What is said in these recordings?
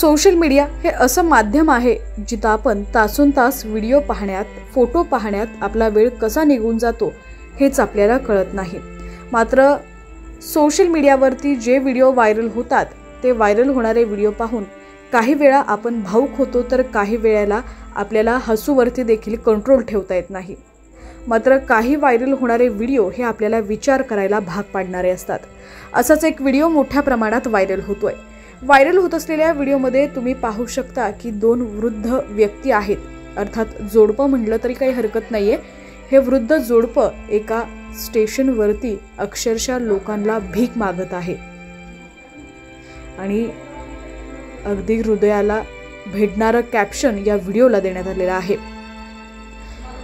Social media हे असं माध्यम आहे जिथं आपण तासून तास व्हिडिओ पाहण्यात फोटो पाहण्यात आपला वेळ कसा निघून जातो हेच आपल्याला कळत नाही. मात्र सोशल मीडियावरती जे व्हिडिओ व्हायरल होतात ते व्हायरल होणारे व्हिडिओ पाहून काही वेळा आपण भाऊक होतो तर काही वेळेला आपल्याला हसूवरती देखील कंट्रोल ठेवता येत नाही. मात्र काही व्हायरल होणारे व्हिडिओ हे आपल्याला विचार करायला भाग पाडणारे असतात. असाच एक व्हिडिओ मोठ्या प्रमाणात व्हायरल होतोय. व्हायरल होत असलेल्या व्हिडिओमध्ये तुम्ही पाहू शकता की दोन वृद्ध व्यक्ती आहेत. अर्थात जोडपं म्हटलं तरी काही हरकत नाहीये. हे वृद्ध जोडपं एका स्टेशनवरती अक्षरशः लोकांना भीक मागत आहे. आणि अगदी हृदयाला भेटणारं कॅप्शन या व्हिडिओला देण्यात आलेलं आहे.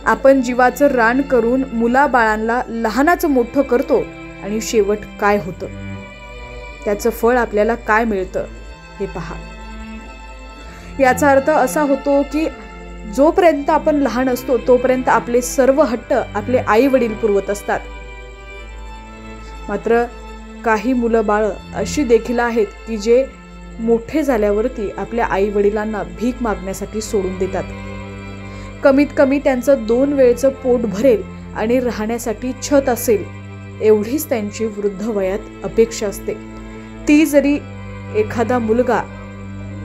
आपण जीवाचं रान करून मुलाबाळांना लहानाचं मोठं करतो आणि शेवट काय होतं? त्याचं फळ आपल्याला काय मिळतं हे पहा. याचा अर्थ असा होतो की जोपर्यंत आपण लहान असतो तोपर्यंत आपले सर्व हट्ट आपले आई वडील पुरवत असतात. मात्र काही मुलं बाळं अशी देखील आहेत की जे मोठे झाल्यावरती आपल्या आई वडिलांना भीक मागण्यासाठी सोडून देतात. कमीत कमी त्यांचं दोन वेळचं पोट भरेल आणि राहण्यासाठी छत असेल एवढीच त्यांची वृद्ध वयात अपेक्षा असते. ती जरी एखादा मुलगा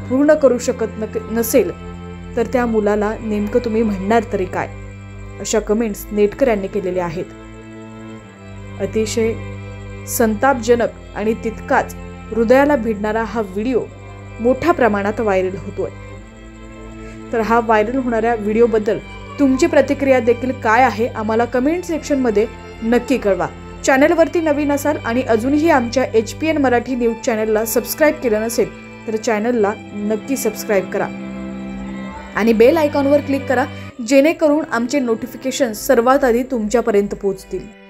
पूर्ण करू शकत नक नसेल तर त्या मुलाला नेमकं तुम्ही म्हणणार तरी काय? अशा कमेंट्स नेटकऱ्यांनी केलेल्या आहेत. अतिशय संतापजनक आणि तितकाच हृदयाला भिडणारा हा व्हिडिओ मोठ्या प्रमाणात व्हायरल होतोय. तर हा व्हायरल होणाऱ्या व्हिडिओबद्दल तुमची प्रतिक्रिया देखील काय आहे आम्हाला कमेंट सेक्शनमध्ये नक्की कळवा. चॅनलवरती नवीन असाल आणि अजूनही आमच्या H P N Marathi news चॅनलला सबस्क्राईब केलं नसेल तर चॅनलला नक्की सबस्क्राईब करा. आणि बेल आयकॉनवर क्लिक करा जेणेकरून आमचे नोटिफिकेशन सर्वात आधी तुमच्यापर्यंत पोहोचतील.